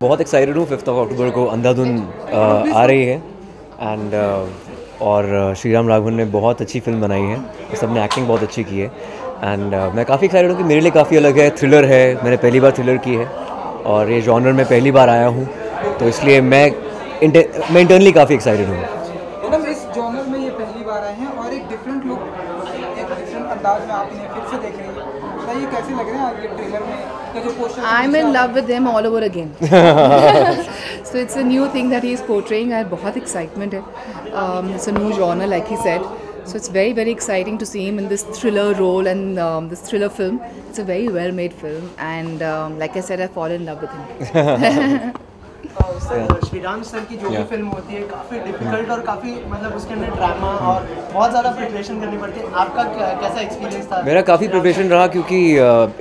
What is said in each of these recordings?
बहुत एक्साइटेड हूँ। Fifth of अक्टूबर को अंधाधुन आ रही है। एंड और श्रीराम राघवन ने बहुत अच्छी फ़िल्म बनाई है। सबने एक्टिंग बहुत अच्छी की है। एंड uh, मैं काफ़ी एक्साइटेड हूँ कि मेरे लिए काफ़ी अलग है। थ्रिलर है। मैंने पहली बार थ्रिलर की है। और ये जॉनर में पहली बार आया हूँ। तो इसलिए मैं इंटे, मैं इंटरनली काफ़ी एक्साइटेड हूँ। में ये पहली बार आए हैं और एक डिफरेंट लुक एक डिफरेंट अंदाज में आपने फिर से देख रही है। I am in love with him all over again so it's a new thing that he? Is portraying I बहुत एक्साइटमेंट है. It's a new genre like he set so it's very very exciting to see him in this thriller role and this thriller film it's a very well made film and like I set I fall in love with him Sriram sir की जो भी film होती है काफ़ी difficult और काफ़ी मतलब उसके अंदर ड्रामा और बहुत ज़्यादा प्रिपरेशन करनी पड़ती है। आपका कैसा एक्सपीरियंस था? मेरा काफ़ी प्रिपरेशन रहा क्योंकि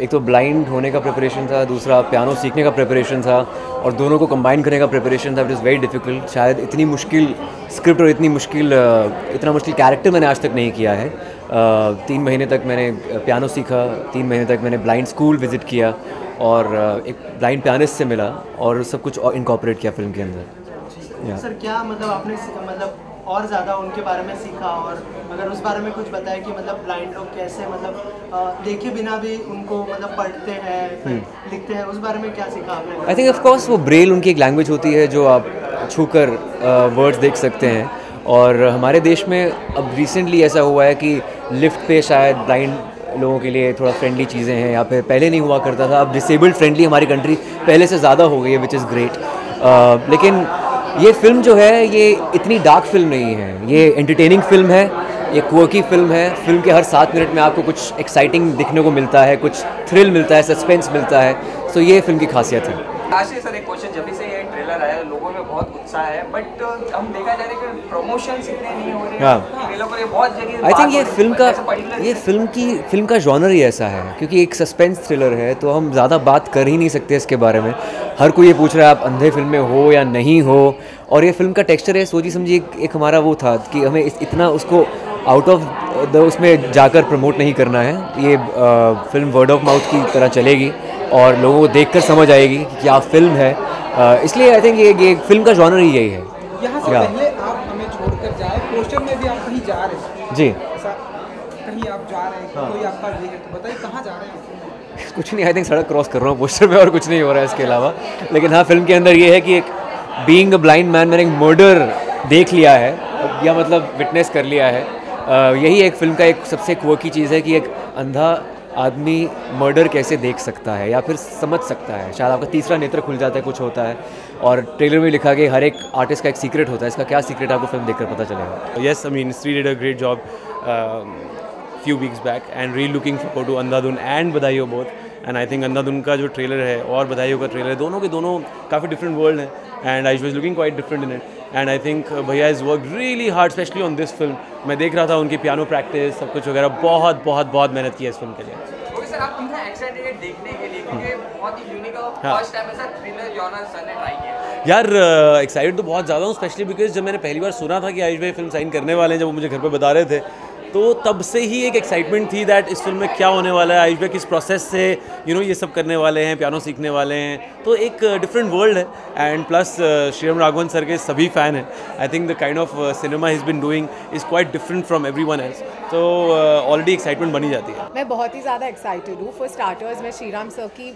एक तो ब्लाइंड होने का प्रिपरेशन था दूसरा पियानो सीखने का प्रिपरेशन था और दोनों को कंबाइन करने का प्रिपरेशन था इट इज़ वेरी डिफ़िकल्ट शायद इतनी मुश्किल स्क्रिप्ट और इतनी मुश्किल इतना मुश्किल कैरेक्टर मैंने आज तक नहीं किया है। तीन महीने तक मैंने पियानो सीखा तीन महीने तक मैंने ब्लाइंड स्कूल विज़िट किया और एक ब्लाइंड पियानिस्ट से मिला और सब कुछ इनकॉपरेट किया फ़िल्म के अंदर। सर क्या मतलब आपने मतलब और ज़्यादा उनके बारे में सीखा और अगर उस बारे में कुछ बताया कि मतलब ब्लाइंड लोग कैसे मतलब देखे बिना भी उनको मतलब पढ़ते हैं लिखते हैं उस बारे में क्या सीखा आपने? आई थिंक ऑफ़ कोर्स वो ब्रेल उनकी एक लैंग्वेज होती है जो आप छूकर वर्ड्स देख सकते हैं। और हमारे देश में अब रिसेंटली ऐसा हुआ है कि लिफ्ट पे शायद ब्लाइंड लोगों के लिए थोड़ा फ्रेंडली चीज़ें हैं, या फिर पहले नहीं हुआ करता था। अब डिसेबल्ड फ्रेंडली हमारी कंट्री पहले से ज़्यादा हो गई है विच इज़ ग्रेट लेकिन ये फ़िल्म जो है, ये इतनी डार्क फ़िल्म नहीं है। ये एंटरटेनिंग फ़िल्म है, ये क्वर्की फ़िल्म है। फ़िल्म के हर सात मिनट में आपको कुछ एक्साइटिंग दिखने को मिलता है, कुछ थ्रिल मिलता है सस्पेंस मिलता है। सो ये फ़िल्म की खासियत है। आशीष सर एक क्वेश्चन जब से ये ट्रेलर आया लोगों में बहुत उत्साह है बट हम देखा जा रहा है कि प्रमोशन इतने नहीं हो रहे हाँ। ट्रेलर पर बहुत जगह आई थिंक ये हो है, फ़िल्म का ये फ़िल्म की फ़िल्म का जॉनर ही ऐसा है क्योंकि एक सस्पेंस थ्रिलर है तो हम ज़्यादा बात कर ही नहीं सकते इसके बारे में। हर कोई ये पूछ रहा है आप अंधे फ़िल्म में हो या नहीं हो और ये फ़िल्म का टेक्सचर है सोची समझिए एक, एक हमारा वो था कि हमें इतना उसको आउट ऑफ़ द उसमें जाकर प्रमोट नहीं करना है। ये अ, फ़िल्म वर्ड ऑफ़ माउथ की तरह चलेगी और लोगों को देखकर समझ आएगी कि क्या फ़िल्म है। इसलिए आई थिंक ये ये फ़िल्म का जॉनर ही यही है। यहाँ से पहले आप हमें छोड़कर जाए। पोस्टर में भी आप कहीं जा रहे हैं। जी। कहीं आप जा रहे हैं कोई आपका तो बताइए कहाँ जा रहे हैं कुछ नहीं आई थिंक सड़क क्रॉस कर रहा हूँ पोस्टर में और कुछ नहीं हो रहा है इसके अलावा। लेकिन हाँ फ़िल्म के अंदर ये है कि एक बीइंग अ ब्लाइंड मैन मैंने एक मर्डर देख लिया है। या मतलब विटनेस कर लिया है। यही एक फ़िल्म का एक सबसे की चीज़ है कि एक अंधा आदमी मर्डर कैसे देख सकता है या फिर समझ सकता है। शायद आपका तीसरा नेत्र खुल जाता है कुछ होता है। और ट्रेलर में लिखा कि हर एक आर्टिस्ट का एक सीक्रेट होता है। इसका क्या सीक्रेट आपको फ़िल्म देखकर पता चलेगा। I mean, Sri did a great job um, few weeks back and really looking forward to Andhadhun and Badaiyo both. And I think Andhadhun का जो ट्रेलर है और बधाइयों का ट्रेलर है दोनों के दोनों काफ़ी डिफरेंट वर्ल्ड हैं। And I was looking quite different in it and I think भैया is work really hard specially on this film मैं देख रहा था उनकी पियानो प्रैक्टिस सब कुछ वगैरह। बहुत बहुत बहुत मेहनत की है इस फ़िल्म के लिए। एक्साइटेड है यार एक्साइटेड तो बहुत ज़्यादा हूँ स्पेशली बिकॉज़ जब मैंने पहली बार सुना था कि आयुष भाई फ़िल्म साइन करने वाले हैं जब वो मुझे घर पे बता रहे थे तो तब से ही एक एक्साइटमेंट थी दैट इस फ़िल्म में क्या होने वाला है आयुष भाई किस प्रोसेस से यू you नो know, ये सब करने वाले हैं पियानो सीखने वाले हैं। तो एक डिफरेंट वर्ल्ड है and plus Sriram Raghavan sir के सभी फ़ैन हैं। I think the kind of cinema is been doing is quite different from everyone else तो ऑलरेडी एक्साइटमेंट बनी जाती है। मैं बहुत ही ज़्यादा एक्साइटेड हूँ। फॉर स्टार्टर्स मैं श्रीराम सर की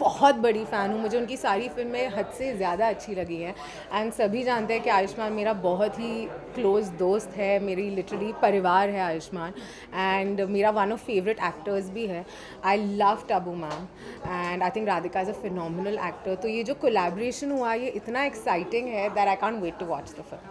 बहुत बड़ी फ़ैन हूँ। मुझे उनकी सारी फ़िल्में हद से ज़्यादा अच्छी लगी हैं। एंड सभी जानते हैं कि आयुष्मान मेरा बहुत ही क्लोज दोस्त है। मेरी लिटरली परिवार है आयुष्मान। एंड मेरा वन ऑफ़ फेवरेट एक्टर्स भी है। I love Tabu ma'am and I think Radhika is a phenomenal actor तो ये जो कोलेब्रेशन हुआ, ये इतना एक्साइटिंग है that I can't wait to watch the film